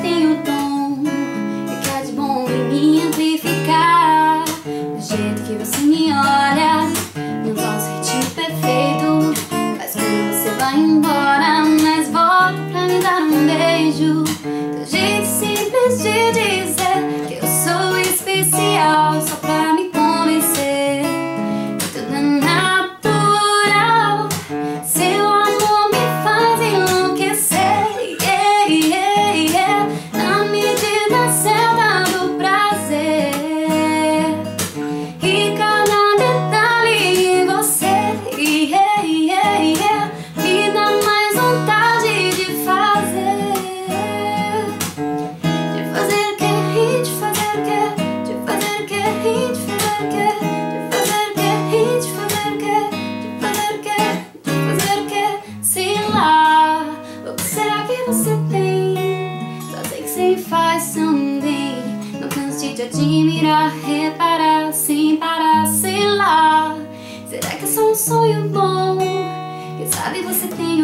tem o dom e que de bom em me amplificar. Do jeito que você me olha, não dá um jeitinho perfeito. Com que você vá embora, mas volta pra me dar um beijo. Do jeito simples de dizer de admirar, reparar, sem parar, sei lá. Será que é só um sonho bom? Quem sabe você tem